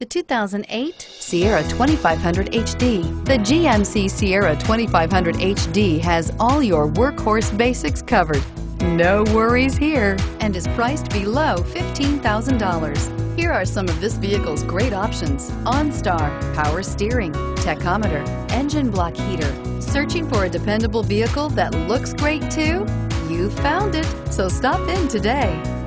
The 2008 Sierra 2500 HD. The GMC Sierra 2500 HD has all your workhorse basics covered. No worries here and is priced below $15,000. Here are some of this vehicle's great options. OnStar, power steering, tachometer, engine block heater. Searching for a dependable vehicle that looks great too? You found it, so stop in today.